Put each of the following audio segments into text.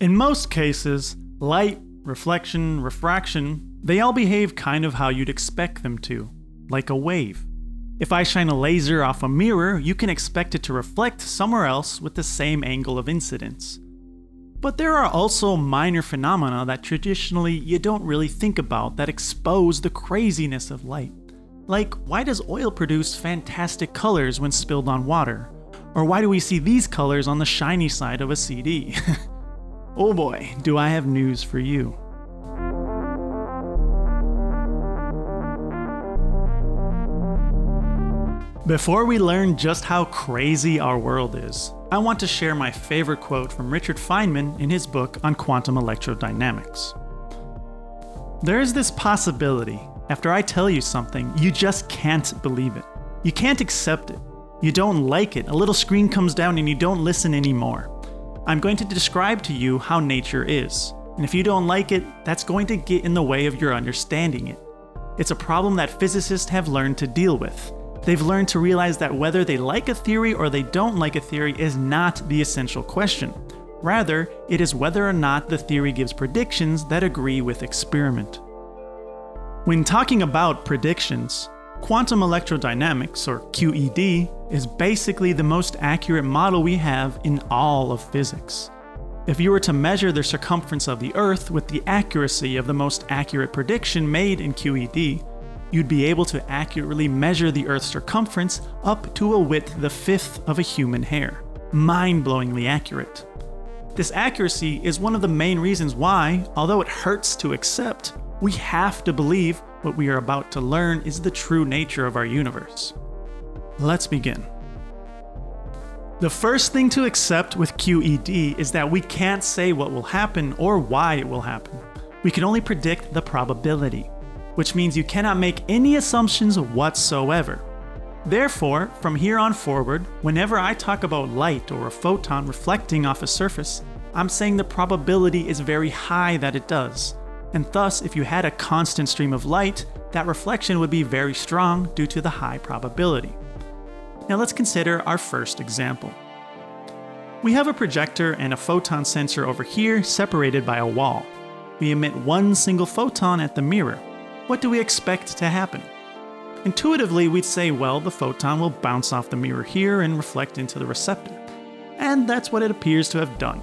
In most cases, light, reflection, refraction, they all behave kind of how you'd expect them to, like a wave. If I shine a laser off a mirror, you can expect it to reflect somewhere else with the same angle of incidence. But there are also minor phenomena that traditionally you don't really think about that expose the craziness of light. Like, why does oil produce fantastic colors when spilled on water? Or why do we see these colors on the shiny side of a CD? oh boy, do I have news for you. Before we learn just how crazy our world is, I want to share my favorite quote from Richard Feynman in his book on quantum electrodynamics. There is this possibility, after I tell you something, you just can't believe it. You can't accept it. You don't like it. A little screen comes down and you don't listen anymore. I'm going to describe to you how nature is. And if you don't like it, that's going to get in the way of your understanding it. It's a problem that physicists have learned to deal with. They've learned to realize that whether they like a theory or they don't like a theory is not the essential question. Rather, it is whether or not the theory gives predictions that agree with experiment. When talking about predictions, quantum electrodynamics, or QED, is basically the most accurate model we have in all of physics. If you were to measure the circumference of the Earth with the accuracy of the most accurate prediction made in QED, you'd be able to accurately measure the Earth's circumference up to a width the fifth of a human hair. Mind blowingly accurate. This accuracy is one of the main reasons why, although it hurts to accept, we have to believe what we are about to learn is the true nature of our universe. Let's begin. The first thing to accept with QED is that we can't say what will happen or why it will happen. We can only predict the probability which means you cannot make any assumptions whatsoever. Therefore, from here on forward, whenever I talk about light or a photon reflecting off a surface, I'm saying the probability is very high that it does. And thus, if you had a constant stream of light, that reflection would be very strong due to the high probability. Now let's consider our first example. We have a projector and a photon sensor over here separated by a wall. We emit one single photon at the mirror, what do we expect to happen? Intuitively, we'd say, well, the photon will bounce off the mirror here and reflect into the receptor. And that's what it appears to have done.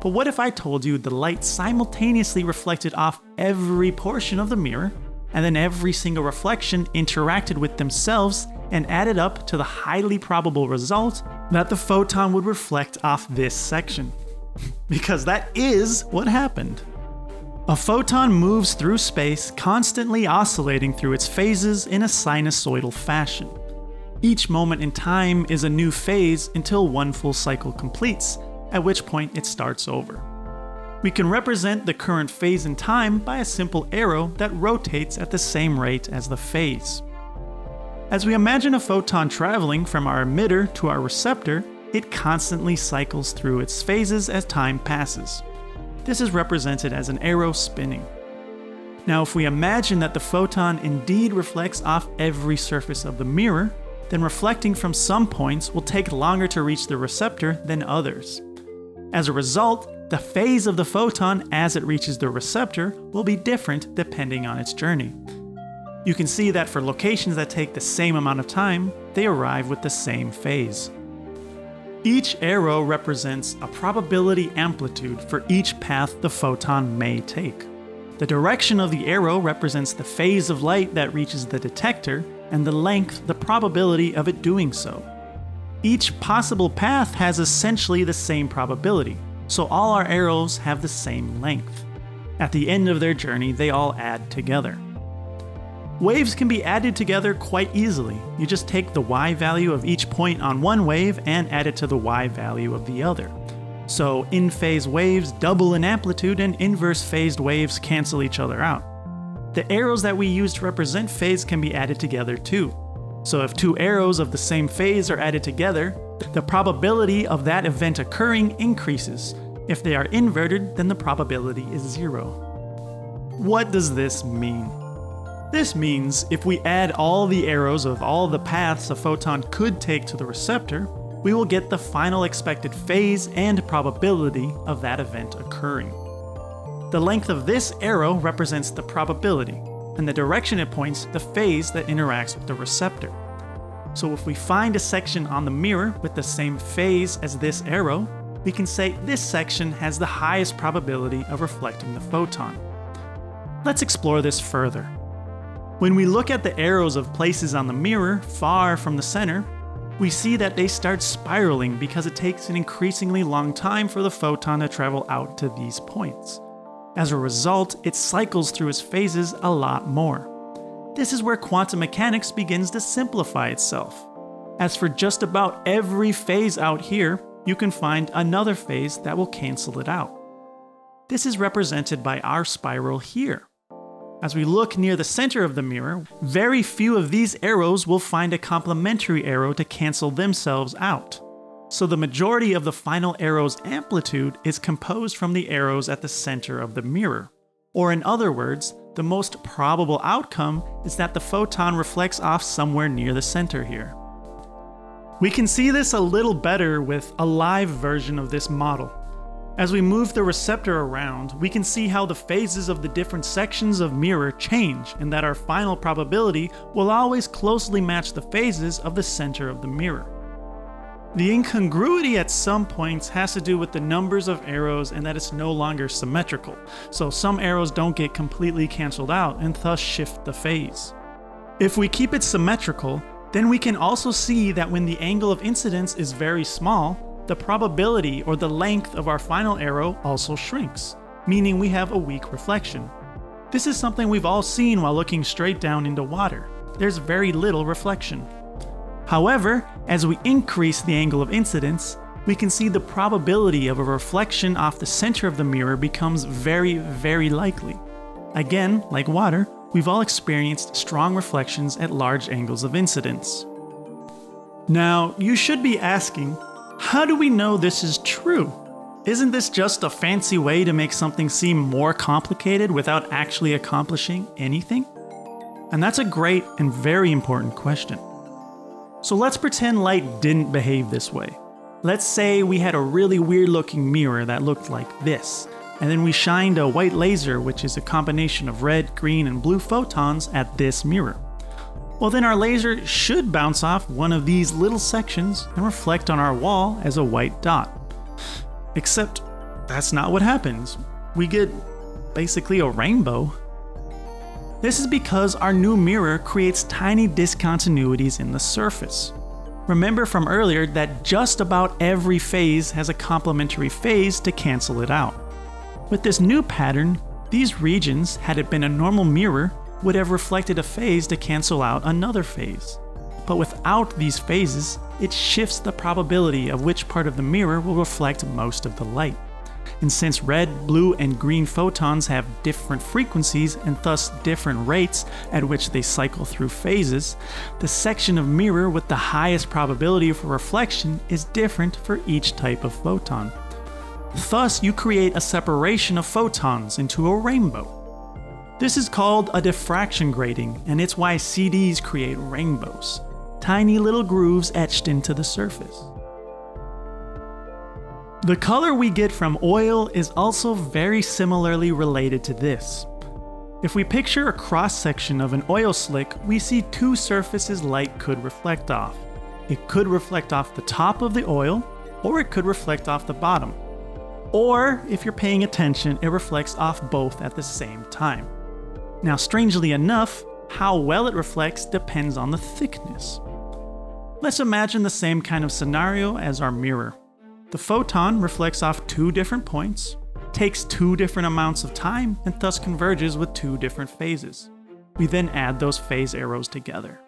But what if I told you the light simultaneously reflected off every portion of the mirror, and then every single reflection interacted with themselves and added up to the highly probable result that the photon would reflect off this section? because that is what happened. A photon moves through space, constantly oscillating through its phases in a sinusoidal fashion. Each moment in time is a new phase until one full cycle completes, at which point it starts over. We can represent the current phase in time by a simple arrow that rotates at the same rate as the phase. As we imagine a photon traveling from our emitter to our receptor, it constantly cycles through its phases as time passes. This is represented as an arrow spinning. Now, if we imagine that the photon indeed reflects off every surface of the mirror, then reflecting from some points will take longer to reach the receptor than others. As a result, the phase of the photon as it reaches the receptor will be different depending on its journey. You can see that for locations that take the same amount of time, they arrive with the same phase. Each arrow represents a probability amplitude for each path the photon may take. The direction of the arrow represents the phase of light that reaches the detector, and the length the probability of it doing so. Each possible path has essentially the same probability, so all our arrows have the same length. At the end of their journey, they all add together. Waves can be added together quite easily. You just take the y value of each point on one wave and add it to the y value of the other. So in phase waves double in amplitude and inverse phased waves cancel each other out. The arrows that we use to represent phase can be added together too. So if two arrows of the same phase are added together, the probability of that event occurring increases. If they are inverted, then the probability is zero. What does this mean? This means if we add all the arrows of all the paths a photon could take to the receptor, we will get the final expected phase and probability of that event occurring. The length of this arrow represents the probability, and the direction it points the phase that interacts with the receptor. So if we find a section on the mirror with the same phase as this arrow, we can say this section has the highest probability of reflecting the photon. Let's explore this further. When we look at the arrows of places on the mirror far from the center, we see that they start spiraling because it takes an increasingly long time for the photon to travel out to these points. As a result, it cycles through its phases a lot more. This is where quantum mechanics begins to simplify itself. As for just about every phase out here, you can find another phase that will cancel it out. This is represented by our spiral here. As we look near the center of the mirror, very few of these arrows will find a complementary arrow to cancel themselves out. So the majority of the final arrow's amplitude is composed from the arrows at the center of the mirror. Or in other words, the most probable outcome is that the photon reflects off somewhere near the center here. We can see this a little better with a live version of this model. As we move the receptor around, we can see how the phases of the different sections of mirror change and that our final probability will always closely match the phases of the center of the mirror. The incongruity at some points has to do with the numbers of arrows and that it's no longer symmetrical, so some arrows don't get completely cancelled out and thus shift the phase. If we keep it symmetrical, then we can also see that when the angle of incidence is very small, the probability or the length of our final arrow also shrinks, meaning we have a weak reflection. This is something we've all seen while looking straight down into water. There's very little reflection. However, as we increase the angle of incidence, we can see the probability of a reflection off the center of the mirror becomes very, very likely. Again, like water, we've all experienced strong reflections at large angles of incidence. Now, you should be asking, how do we know this is true? Isn't this just a fancy way to make something seem more complicated without actually accomplishing anything? And that's a great and very important question. So let's pretend light didn't behave this way. Let's say we had a really weird looking mirror that looked like this, and then we shined a white laser, which is a combination of red, green, and blue photons, at this mirror well then our laser should bounce off one of these little sections and reflect on our wall as a white dot. Except that's not what happens. We get basically a rainbow. This is because our new mirror creates tiny discontinuities in the surface. Remember from earlier that just about every phase has a complementary phase to cancel it out. With this new pattern, these regions, had it been a normal mirror, would have reflected a phase to cancel out another phase. But without these phases, it shifts the probability of which part of the mirror will reflect most of the light. And since red, blue, and green photons have different frequencies and thus different rates at which they cycle through phases, the section of mirror with the highest probability for reflection is different for each type of photon. Thus, you create a separation of photons into a rainbow. This is called a diffraction grating, and it's why CDs create rainbows tiny little grooves etched into the surface. The color we get from oil is also very similarly related to this. If we picture a cross section of an oil slick, we see two surfaces light could reflect off. It could reflect off the top of the oil, or it could reflect off the bottom. Or, if you're paying attention, it reflects off both at the same time. Now, strangely enough, how well it reflects depends on the thickness. Let's imagine the same kind of scenario as our mirror. The photon reflects off two different points, takes two different amounts of time, and thus converges with two different phases. We then add those phase arrows together.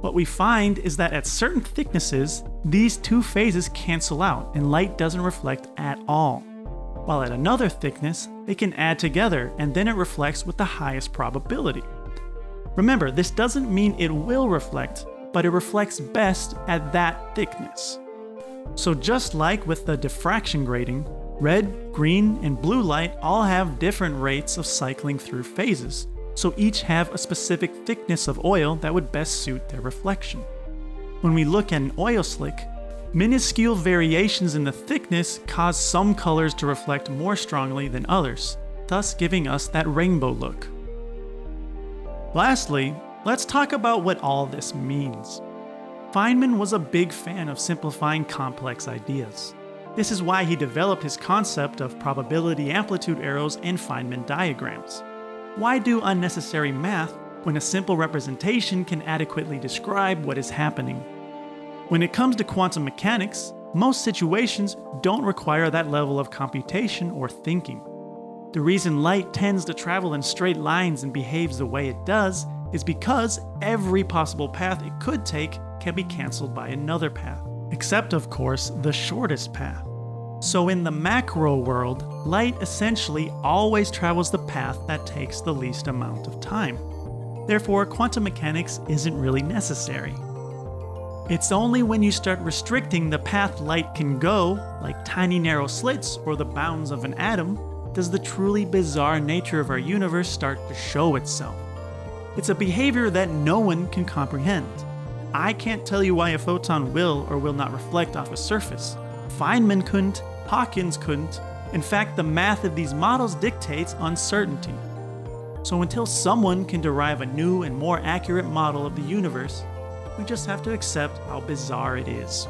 What we find is that at certain thicknesses, these two phases cancel out and light doesn't reflect at all while at another thickness, they can add together and then it reflects with the highest probability. Remember, this doesn't mean it will reflect, but it reflects best at that thickness. So just like with the diffraction grating, red, green, and blue light all have different rates of cycling through phases, so each have a specific thickness of oil that would best suit their reflection. When we look at an oil slick, Minuscule variations in the thickness cause some colors to reflect more strongly than others, thus giving us that rainbow look. Lastly, let's talk about what all this means. Feynman was a big fan of simplifying complex ideas. This is why he developed his concept of probability amplitude arrows and Feynman diagrams. Why do unnecessary math when a simple representation can adequately describe what is happening? When it comes to quantum mechanics, most situations don't require that level of computation or thinking. The reason light tends to travel in straight lines and behaves the way it does is because every possible path it could take can be cancelled by another path, except, of course, the shortest path. So, in the macro world, light essentially always travels the path that takes the least amount of time. Therefore, quantum mechanics isn't really necessary. It's only when you start restricting the path light can go, like tiny narrow slits or the bounds of an atom, does the truly bizarre nature of our universe start to show itself. It's a behavior that no one can comprehend. I can't tell you why a photon will or will not reflect off a surface. Feynman couldn't, Hawkins couldn't. In fact, the math of these models dictates uncertainty. So until someone can derive a new and more accurate model of the universe, we just have to accept how bizarre it is.